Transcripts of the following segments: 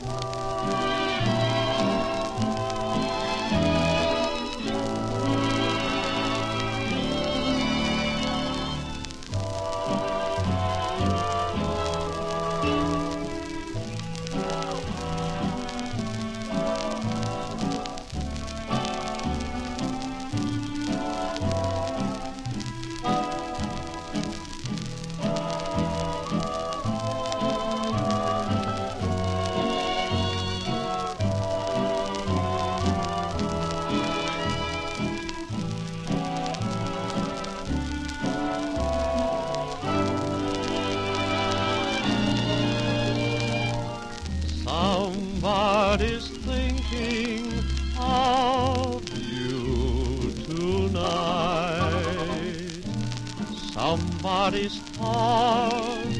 you Somebody's thinking of you tonight. Somebody's thoughts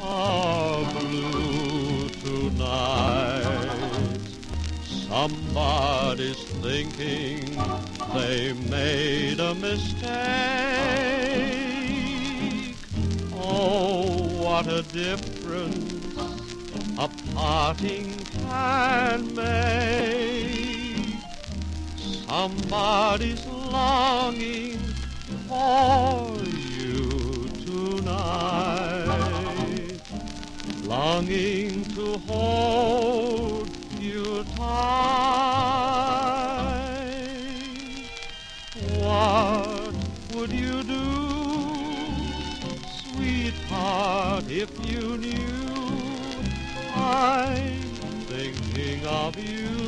are blue tonight. Somebody's thinking they made a mistake. Oh, what a difference a parting can make. Somebody's longing for you tonight, longing to hold you tight. What would you do, sweetheart, if you knew? I'm thinking of you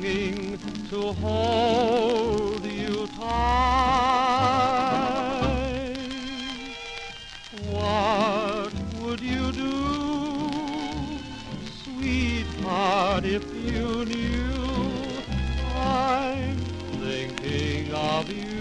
longing to hold you tight. What would you do, sweetheart, if you knew I'm thinking of you?